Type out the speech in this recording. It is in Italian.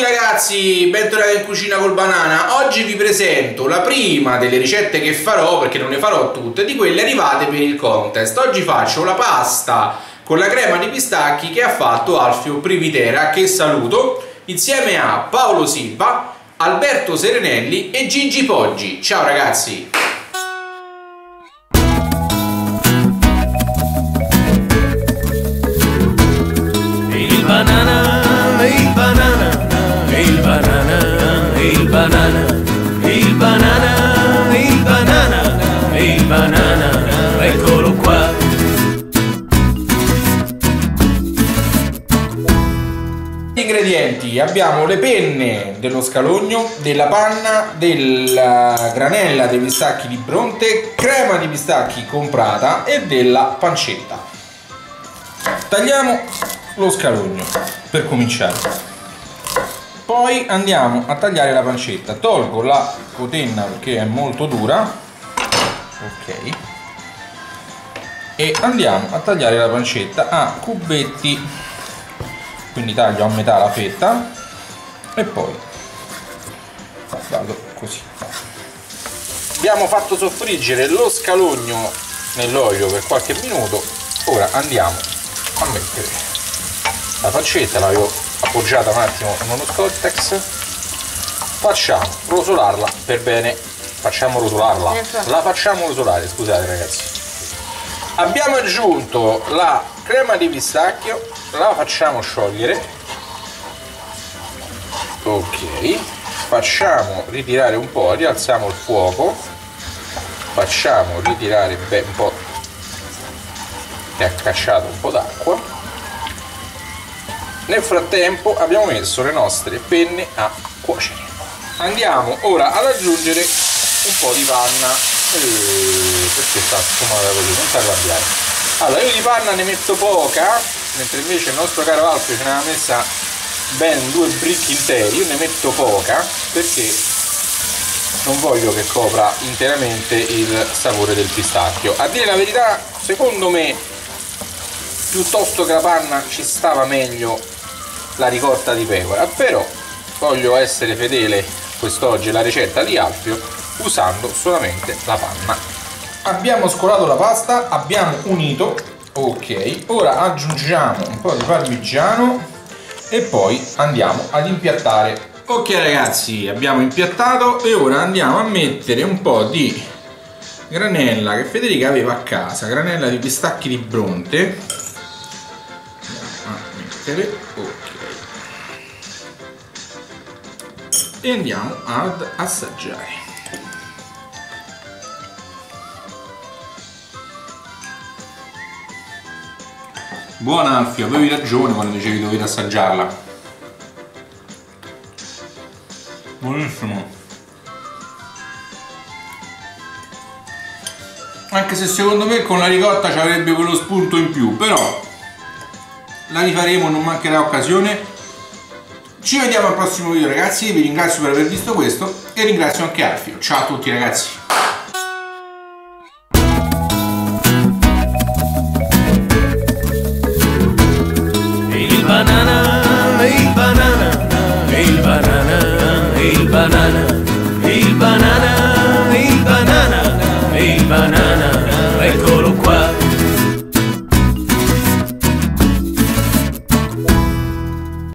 tutti ragazzi, bentornati in cucina col banana. Oggi vi presento la prima delle ricette che farò, perché non ne farò tutte, di quelle arrivate per il contest. Oggi faccio la pasta con la crema di pistacchi che ha fatto Alfio Privitera, che saluto, insieme a Paolo Silva, Alberto Serenelli e Gigi Poggi. Ciao ragazzi! Il banana, il banana, il banana, il banana, il banana, eccolo qua. Ingredienti abbiamo le penne dello scalogno, della panna, della granella dei pistacchi di Bronte, crema di pistacchi comprata e della pancetta. Tagliamo lo scalogno per cominciare. Poi andiamo a tagliare la pancetta. Tolgo la cotenna perché è molto dura. Ok. E andiamo a tagliare la pancetta a cubetti quindi taglio a metà la fetta e poi vado così abbiamo fatto soffriggere lo scalogno nell'olio per qualche minuto ora andiamo a mettere la pancetta l'avevo appoggiata un attimo in uno scottex facciamo rosolarla per bene. Facciamo rosolarla la facciamo rosolare scusate ragazzi. Abbiamo aggiunto la crema di pistacchio la facciamo sciogliere. Ok. Facciamo ritirare un po' rialziamo il fuoco. Facciamo ritirare un po' che ha cacciato un po' d'acqua nel frattempo abbiamo messo le nostre penne a cuocere. Andiamo ora ad aggiungere un po' di panna. Eh, perché sta sfumata così? Non ti arrabbiare. Allora io di panna ne metto poca mentre invece il nostro caro Alfio ce ne aveva messa ben due bricchi interi. Io ne metto poca perché non voglio che copra interamente il sapore del pistacchio. A dire la verità secondo me piuttosto che la panna ci stava meglio la ricotta di pecora però voglio essere fedele quest'oggi alla ricetta di Alfio usando solamente la panna. Abbiamo scolato la pasta abbiamo unito ok ora aggiungiamo un po' di parmigiano e poi andiamo ad impiattare. Ok ragazzi abbiamo impiattato e ora andiamo a mettere un po' di granella che Federica aveva a casa granella di pistacchi di bronte. Andiamo a mettere ok e andiamo ad assaggiare Buona Alfio, avevi ragione quando dicevi che dovevi assaggiarla. Buonissimo. Anche se secondo me con la ricotta ci avrebbe quello spunto in più, però la rifaremo, non mancherà occasione. Ci vediamo al prossimo video ragazzi, vi ringrazio per aver visto questo e ringrazio anche Alfio. Ciao a tutti ragazzi! banana, il banana, il banana, il banana, eccolo.